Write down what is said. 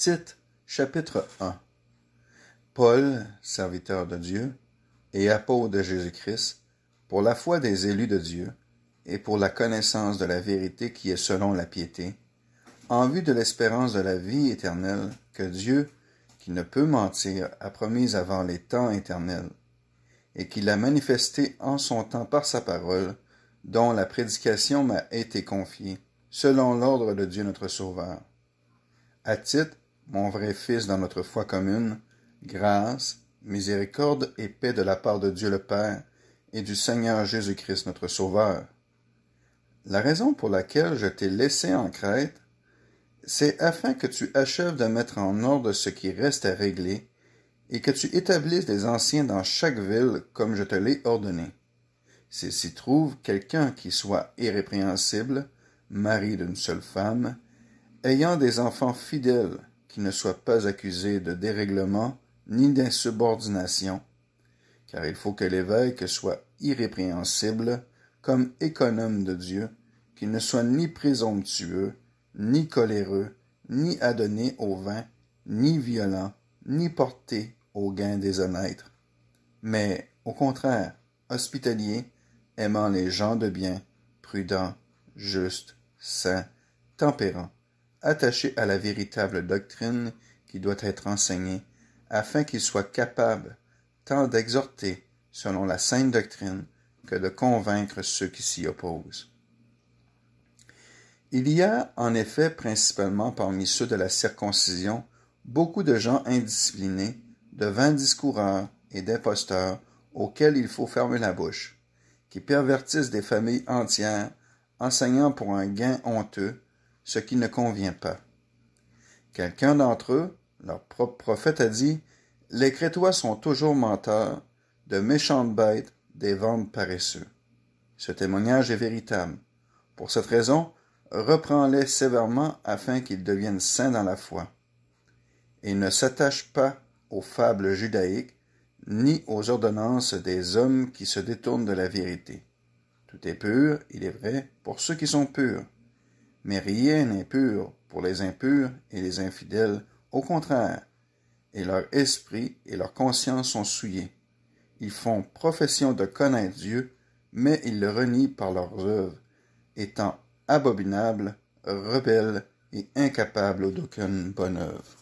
Tite, chapitre 1 Paul, serviteur de Dieu, et apôtre de Jésus-Christ, pour la foi des élus de Dieu, et pour la connaissance de la vérité qui est selon la piété, en vue de l'espérance de la vie éternelle que Dieu, qui ne peut mentir, a promise avant les temps éternels, et qu'il a manifesté en son temps par sa parole, dont la prédication m'a été confiée, selon l'ordre de Dieu notre Sauveur. À titre, mon vrai Fils dans notre foi commune, grâce, miséricorde et paix de la part de Dieu le Père et du Seigneur Jésus-Christ notre Sauveur. La raison pour laquelle je t'ai laissé en Crète, c'est afin que tu achèves de mettre en ordre ce qui reste à régler, et que tu établisses les anciens dans chaque ville comme je te l'ai ordonné. S'il s'y trouve quelqu'un qui soit irrépréhensible, mari d'une seule femme, ayant des enfants fidèles, qui ne soient pas accusés de dérèglement ni d'insubordination, car il faut que l'évêque soit irrépréhensible, comme économe de Dieu, qu'il ne soit ni présomptueux, ni coléreux, ni adonné au vin, ni violent, ni porté au gain des honnêtes, mais, au contraire, hospitalier, aimant les gens de bien, prudent, juste, saint, tempérant, attaché à la véritable doctrine qui doit être enseignée, afin qu'il soit capable tant d'exhorter, selon la sainte doctrine, que de convaincre ceux qui s'y opposent. Il y a, en effet, principalement parmi ceux de la circoncision, beaucoup de gens indisciplinés, de vains discoureurs et d'imposteurs auxquels il faut fermer la bouche, qui pervertissent des familles entières, enseignant pour un gain honteux ce qui ne convient pas. Quelqu'un d'entre eux, leur propre prophète, a dit Les Crétois sont toujours menteurs, de méchantes bêtes, des ventres paresseux. Ce témoignage est véritable. Pour cette raison, reprends-les sévèrement afin qu'ils deviennent saints dans la foi. Et ne s'attache pas aux fables judaïques, ni aux ordonnances des hommes qui se détournent de la vérité. Tout est pur, il est vrai, pour ceux qui sont purs. Mais rien n'est pur pour les impurs et les infidèles, au contraire, et leur esprit et leur conscience sont souillés. Ils font profession de connaître Dieu, mais ils le renient par leurs œuvres, étant abominables, rebelles et incapables d'aucune bonne œuvre.